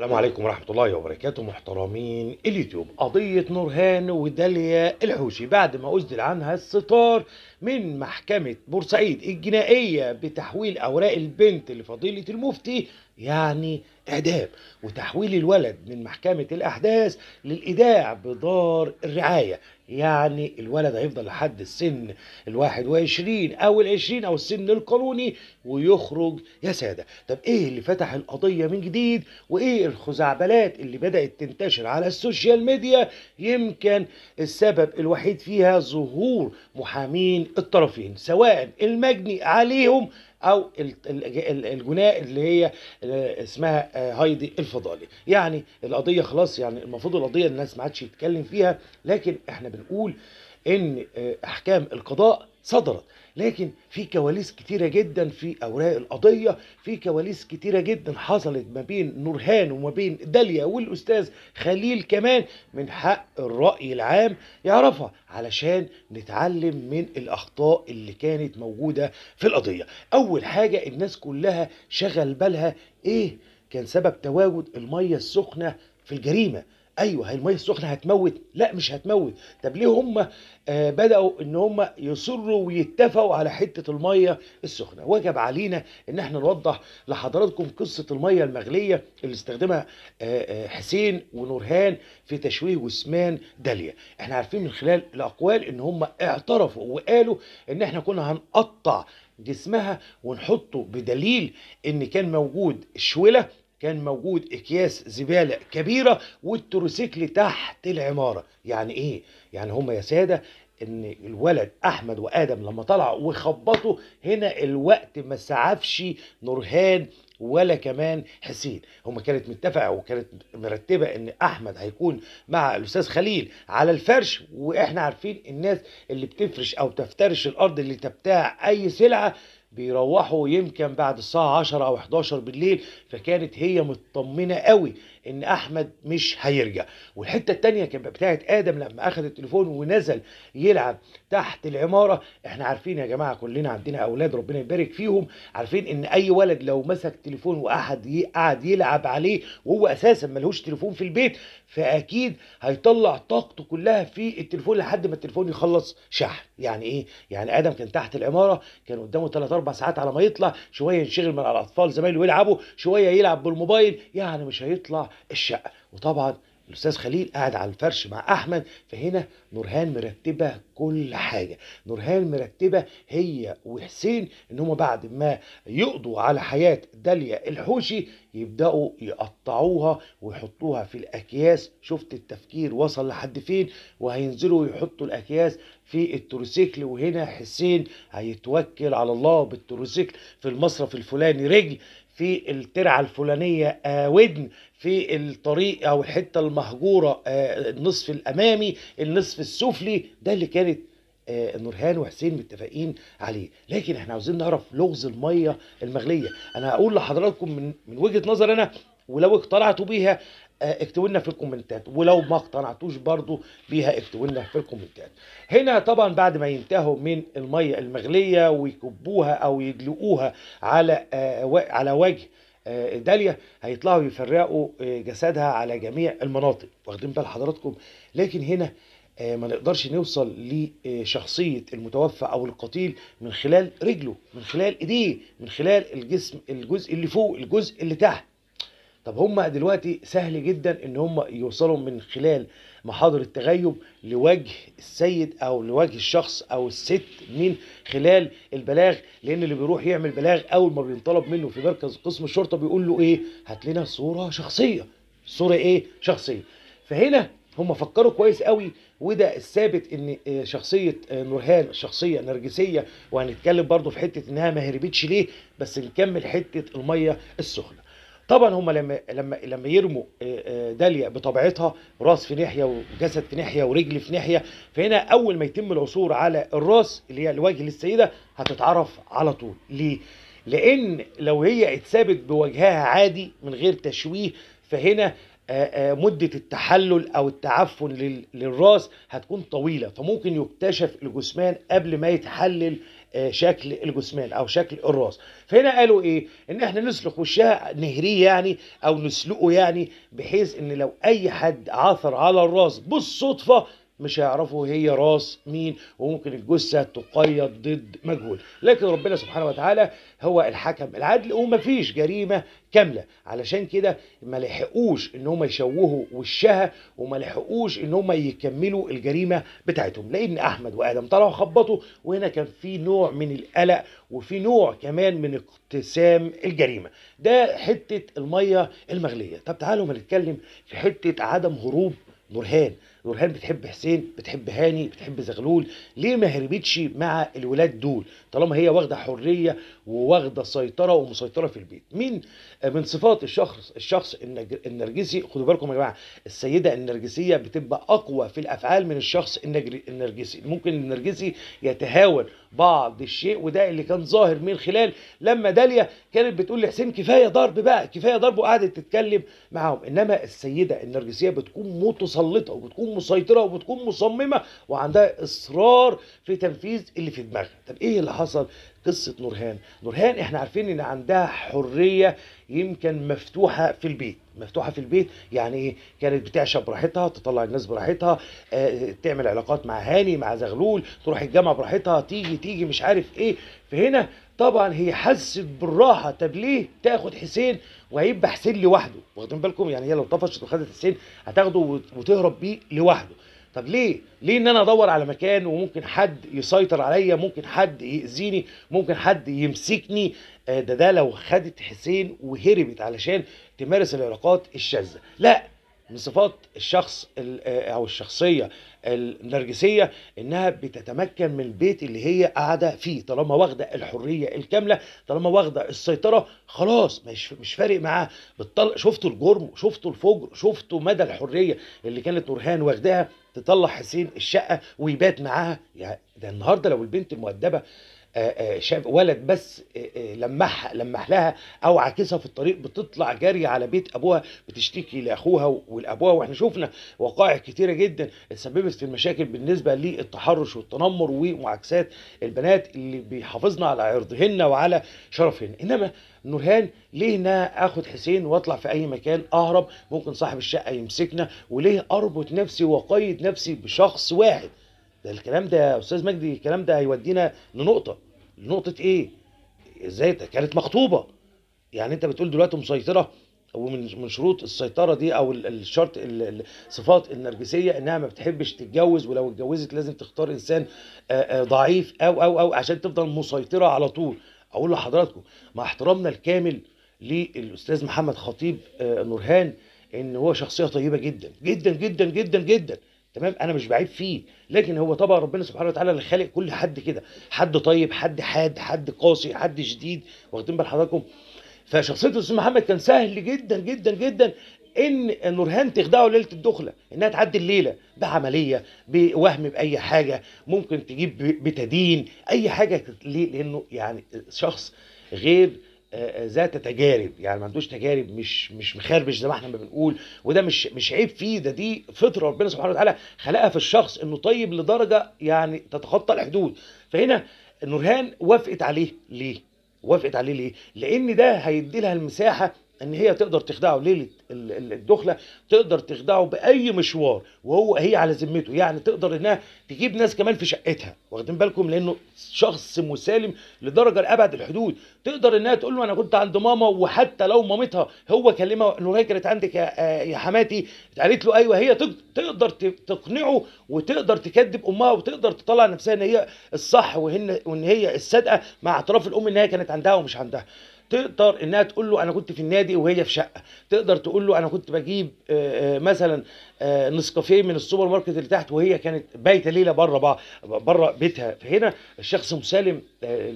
السلام عليكم ورحمة الله وبركاته محترمين. اليوتيوب قضية نورهان وداليا الحوشي بعد ما أسدل عنها الستار من محكمة بورسعيد الجنائية بتحويل أوراق البنت لفضيلة المفتي يعني إعدام. وتحويل الولد من محكمة الأحداث للإيداع بدار الرعاية. يعني الولد هيفضل لحد السن الواحد وعشرين أو العشرين أو السن القانوني ويخرج. يا سادة طب إيه اللي فتح القضية من جديد؟ وإيه الخزعبلات اللي بدأت تنتشر على ال social media؟ يمكن السبب الوحيد فيها ظهور محامين الطرفين سواء المجني عليهم أو ال- ال- ال- الجناء اللي هي آه، اسمها آه، هايدي الفضالي. يعني القضية خلاص يعني المفروض القضية الناس ما عادش يتكلم فيها لكن إحنا بنقول إن آه، أحكام القضاء صدرت. لكن في كواليس كتيرة جدا في أوراق القضية في كواليس كتيرة جدا حصلت ما بين نورهان وما بين داليا والأستاذ خليل كمان من حق الرأي العام يعرفها علشان نتعلم من الأخطاء اللي كانت موجودة في القضية. أول حاجة الناس كلها شغل بالها إيه؟ كان سبب تواجد المية السخنة في الجريمة. أيوه هي المية السخنة هتموت. لا مش هتموت. طب ليه هم آه بدأوا إن هم يصروا ويتفقوا على حتة المية السخنة؟ وجب علينا إن إحنا نوضح لحضراتكم قصة المية المغلية اللي استخدمها آه آه حسين ونورهان في تشويه جثمان داليا. إحنا عارفين من خلال الأقوال إن هم اعترفوا وقالوا إن إحنا كنا هنقطع جسمها ونحطه بدليل إن كان موجود شوله كان موجود أكياس زبالة كبيرة والتروسيكل تحت العمارة. يعني إيه؟ يعني هم يا سادة إن الولد أحمد وآدم لما طلعوا وخبطوا هنا الوقت ما سعفش نورهان ولا كمان حسين. هما كانت متفقة وكانت مرتبة إن أحمد هيكون مع الأستاذ خليل على الفرش وإحنا عارفين الناس اللي بتفرش أو تفترش الأرض اللي تبتاع أي سلعة بيروحوا يمكن بعد الساعة 10 أو 11 بالليل فكانت هي مطمنة قوي إن أحمد مش هيرجع. والحتة التانية كانت بتاعت آدم لما أخذ التليفون ونزل يلعب تحت العمارة. إحنا عارفين يا جماعة كلنا عندنا أولاد ربنا يبارك فيهم عارفين إن أي ولد لو مسك تليفون ي- قعد يلعب عليه وهو أساسا ملهوش تليفون في البيت فأكيد هيطلع طاقته كلها في التليفون لحد ما التليفون يخلص شحن. يعني إيه؟ يعني آدم كان تحت العمارة كان قدامه 3 4 ساعات على ما يطلع شوية ينشغل مع الأطفال زمايله يلعبوا شوية يلعب بالموبايل يعني مش هيطلع الشقة. وطبعا الأستاذ خليل قاعد على الفرش مع أحمد فهنا نورهان مرتبة كل حاجة. نورهان مرتبة هي وحسين إن هم بعد ما يقضوا على حياة داليا الحوشي يبدأوا يقطعوها ويحطوها في الأكياس. شفت التفكير وصل لحد فين؟ وهينزلوا يحطوا الأكياس في التروسيكل وهنا حسين هيتوكل على الله بالتروسيكل في المصرف الفلاني. رجل في الترعة الفلانية آه ودن في الطريق أو الحتة المهجورة آه النصف الأمامي النصف السفلي. ده اللي كانت آه، نورهان وحسين متفقين عليه. لكن إحنا عاوزين نعرف لغز المية المغلية. أنا هقول لحضراتكم من من وجهة نظر أنا ولو اقتنعتوا بيها اكتبوا لنا في الكومنتات. ولو ما اقتنعتوش برضو بيها اكتبوا لنا في الكومنتات. هنا طبعا بعد ما ينتهوا من المية المغلية ويكبوها أو يدلقوها على آه، على وجه آه، داليا هيطلعوا يفرقوا آه، جسدها على جميع المناطق. واخدين بال حضراتكم. لكن هنا آه، ما نقدرش نوصل لشخصية المتوفى أو القتيل من خلال رجله من خلال إيديه من خلال الجسم الجزء اللي فوق الجزء اللي تحت. طب هم دلوقتي سهل جدا إن هم يوصلوا من خلال محاضر التغيب لوجه السيد أو لوجه الشخص أو الست من خلال البلاغ لأن اللي بيروح يعمل بلاغ أول ما بينطلب منه في مركز قسم الشرطة بيقول له إيه؟ هات لنا صورة شخصية. صورة إيه؟ شخصية. فهنا هم فكروا كويس قوي وده الثابت إن آه، شخصية آه، نورهان شخصية نرجسية وهنتكلم برضو في حتة إنها ما هربتش ليه بس نكمل حتة المية السخنة. طبعا هم لما لما لما يرموا آه، آه، داليا بطبيعتها راس في ناحية وجسد في ناحية ورجل في ناحية فهنا أول ما يتم العثور على الراس اللي هي الوجه للسيدة هتتعرف على طول ليه؟ لأن لو هي اتثابت بوجهها عادي من غير تشويه فهنا آه، مدة التحلل أو التعفن لل- للراس هتكون طويلة فممكن يكتشف الجثمان قبل ما يتحلل شكل الجثمان أو شكل الراس. فهنا قالوا إيه؟ إن إحنا نسلق وشها نهريه يعني أو نسلقه يعني بحيث إن لو أي حد عثر على الراس بالصدفة مش هيعرفوا هي راس مين وممكن الجثة تقيد ضد مجهول. لكن ربنا سبحانه وتعالى هو الحكم العدل ومفيش جريمة كاملة. علشان كده ما لحقوش إن هم يشوهوا وشها وما لحقوش إن هم يكملوا الجريمة بتاعتهم. لأن أحمد وآدم طلعوا خبطوا وهنا كان في نوع من القلق وفي نوع كمان من اقتسام الجريمة. ده حتة المية المغلية. طب تعالوا ما نتكلم في حتة عدم هروب نورهان نورهان بتحب حسين؟ بتحب هاني؟ بتحب زغلول؟ ليه ما هربتش مع الولاد دول؟ طالما هي واخدة حرية وواخدة سيطرة ومسيطرة في البيت. مين؟ من صفات الشخص الشخص النرجسي. خدوا بالكم يا جماعة السيدة النرجسية بتبقى أقوى في الأفعال من الشخص النرجسي. ممكن النرجسي يتهاون بعض الشيء وده اللي كان ظاهر من خلال لما داليا كانت بتقول لحسين كفاية ضرب بقى كفاية ضرب. وقعدت تتكلم معاهم. إنما السيدة النرجسية بتكون متسلطة وبتكون مسيطرة وبتكون مصممة وعندها إصرار في تنفيذ اللي في دماغها. طب إيه اللي حصل؟ قصة نورهان. نورهان إحنا عارفين إن عندها حرية يمكن مفتوحة في البيت. مفتوحة في البيت يعني إيه؟ كانت بتعشى براحتها تطلع الناس براحتها آه، تعمل علاقات مع هاني مع زغلول تروح الجامعة براحتها تيجي تيجي مش عارف إيه. فهنا طبعا هي حست بالراحة. طب ليه تاخد حسين وهيبقى حسين لوحده؟ واخدين بالكم؟ يعني هي لو طفشت وخدت حسين هتاخده وت- وتهرب بيه لوحده. طب ليه؟ ليه إن أنا أدور على مكان وممكن حد يسيطر عليا، ممكن حد يأذيني، ممكن حد يمسكني، آه، ده ده لو خدت حسين وهربت علشان تمارس العلاقات الشاذة. لا من صفات الشخص ال- آه، أو الشخصية النرجسية إنها بتتمكن من البيت اللي هي قاعدة فيه. طالما واخدة الحرية الكاملة طالما واخدة السيطرة خلاص مش مش فارق معاه بتطلع شفتوا الجرم شفتوا الفجر شفتوا مدى الحرية اللي كانت نورهان واخداها؟ تطلع حسين الشقة ويبات معاها. يعني ده النهارده لو البنت المؤدبه شاب ولد بس آه، آه، لمح لمح لها أو عاكسها في الطريق بتطلع جاريه على بيت أبوها بتشتكي لأخوها ولأبوها. وإحنا شفنا وقائع كتيرة جدا تسببت في المشاكل بالنسبة للتحرش والتنمر ومعاكسات البنات اللي بيحافظنا على عرضهن وعلى شرفهن. إنما نورهان ليه أنا آخد حسين واطلع في أي مكان أهرب؟ ممكن صاحب الشقة يمسكنا وليه أربط نفسي وأقيد نفسي بشخص واحد؟ ده الكلام ده يا أستاذ مجدي الكلام ده هيودينا لنقطة. لنقطة إيه؟ إزاي ده؟ كانت مخطوبة. يعني أنت بتقول دلوقتي مسيطرة ومن من شروط السيطرة دي أو ال- الشرط ال- ال- الصفات النرجسية إنها ما بتحبش تتجوز ولو اتجوزت لازم تختار إنسان ضعيف أو أو أو عشان تفضل مسيطرة على طول. أقول لحضراتكم مع احترامنا الكامل للأستاذ محمد خطيب نورهان إن هو شخصية طيبة جدا جدا جدا جدا جدا. تمام؟ أنا مش بعيب فيه لكن هو طبعا ربنا سبحانه وتعالى اللي خالق كل حد كده حد طيب حد حاد حد قاسي حد شديد واخدين بال حضراتكم؟ فشخصية الأستاذ محمد كان سهل جدا جدا جدا إن نورهان تخدعه ليلة الدخلة إنها تعدي الليلة بعملية بوهم بأي حاجة ممكن تجيب بتدين أي حاجة ليه؟ لأنه يعني شخص غير ذات تجارب يعني ما عندوش تجارب مش مش مخربش زي ما إحنا ما بنقول وده مش مش عيب فيه ده دي فطرة ربنا سبحانه وتعالى خلقها في الشخص إنه طيب لدرجة يعني تتخطى الحدود فهنا نورهان وافقت عليه ليه؟ وافقت عليه ليه؟ لأن ده هيدي لها المساحة إن هي تقدر تخدعه ليلة ال- ال- الدخلة تقدر تخدعه بأي مشوار وهو هي على ذمته. يعني تقدر إنها تجيب ناس كمان في شقتها. واخدين بالكم؟ لأنه شخص مسالم لدرجة لأبعد الحدود. تقدر إنها تقول له أنا كنت عند ماما وحتى لو مامتها هو كلمها نورهان كانت عندك يا آه، يا حماتي قالت له أيوه هي تق- تقدر تقنعه وتقدر تكذب أمها وتقدر تطلع نفسها إن هي الصح وإن هي الصادقة مع اعتراف الأم إن هي كانت عندها ومش عندها. تقدر إنها تقول له أنا كنت في النادي وهي في شقة تقدر تقول له أنا كنت بجيب آه، آه، مثلا نسكافيه من السوبر ماركت اللي تحت وهي كانت بايته ليلة بره بره بيتها. فهنا الشخص مسالم آه،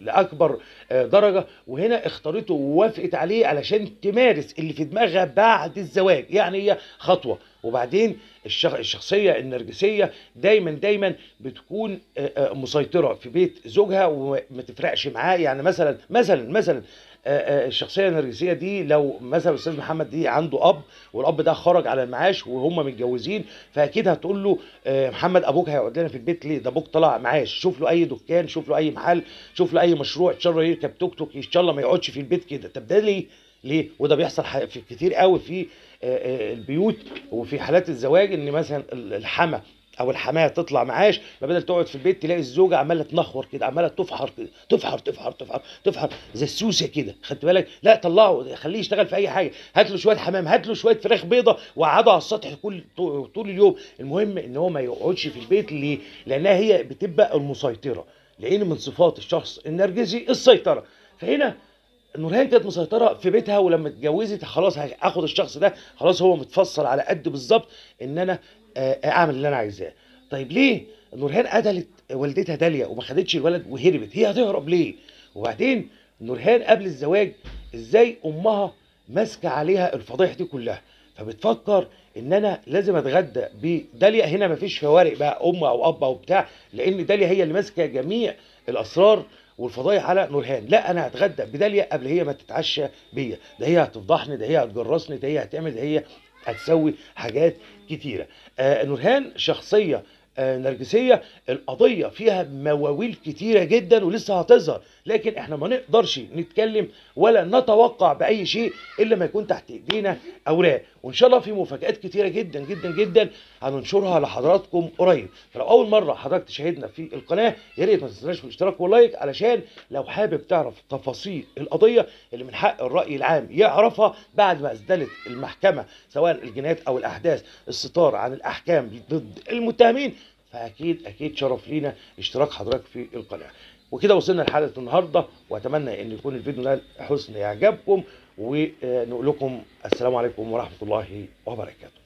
لأكبر آه، درجة. وهنا اختارته ووافقت عليه علشان تمارس اللي في دماغها بعد الزواج. يعني هي خطوة. وبعدين الشخ... الشخصية النرجسية دايما دايما بتكون آه، آه، مسيطرة في بيت زوجها وما تفرقش معاه. يعني مثلا مثلا مثلا آه، آه، الشخصية النرجسية دي لو مثلا الأستاذ محمد دي عنده أب والأب ده خرج على المعاش وهم متجوزين فأكيد هتقول له آه، محمد أبوك هيقعد لنا في البيت ليه؟ ده أبوك طلع معاش. شوف له أي دكان شوف له أي محل شوف له أي مشروع إن شاء الله يركب توك توك إن شاء الله ما يقعدش في البيت كده. طب ده ليه؟ ليه؟ وده بيحصل في كتير قوي في آه، آه، البيوت وفي حالات الزواج إن مثلا ال- الحما أو الحماه تطلع معاش فبدل تقعد في البيت تلاقي الزوجة عمالة تنخور كده عمالة تفحر كده تفحر تفحر تفحر تفحر زي السوسة كده. خدت بالك؟ لا طلعه خليه يشتغل في أي حاجة. هات له شوية حمام هات له شوية فراخ بيضة وقعده على السطح كل طو- طول اليوم. المهم إن هو ما يقعدش في البيت ليه؟ لأنها هي بتبقى المسيطرة لأن من صفات الشخص النرجسي السيطرة. فهنا نورهان كانت مسيطرة في بيتها ولما اتجوزت خلاص هاخد الشخص ده خلاص هو متفصل على قد بالظبط إن أنا أعمل اللي أنا عايزاه. طيب ليه؟ نورهان قتلت والدتها داليا وما خدتش الولد وهربت. هي هتهرب ليه؟ وبعدين نورهان قبل الزواج إزاي أمها ماسكة عليها الفضايح دي كلها؟ فبتفكر إن أنا لازم أتغدى بداليا. هنا مفيش فوارق بقى أم أو أب أو بتاع لأن داليا هي اللي ماسكة جميع الأسرار والفضايح على نورهان. لا أنا هتغدى بداليا قبل هي ما تتعشى بيا. ده هي هتفضحني ده هي هتجرسني ده هي هتعمل ده هي هتسوي حاجات كتيرة. آه نورهان شخصية آه نرجسيه القضية فيها مواويل كتيرة جدا ولسه هتظهر لكن إحنا ما نقدرش نتكلم ولا نتوقع بأي شيء إلا ما يكون تحت إيدينا أوراق. وإن شاء الله في مفاجآت كتيرة جدا جدا جدا هننشرها لحضراتكم قريب. فلو أول مرة حضرتك تشاهدنا في القناة يا ريت ما تنساش الاشتراك واللايك علشان لو حابب تعرف تفاصيل القضية اللي من حق الرأي العام يعرفها بعد ما اسدلت المحكمة سواء الجنايات أو الأحداث الستار عن الأحكام ضد المتهمين. فأكيد أكيد شرف لينا اشتراك حضرتك في القناة. وكده وصلنا لحلقة النهارده وأتمنى إن يكون الفيديو نال حسن إعجابكم ونقول لكم السلام عليكم ورحمة الله وبركاته.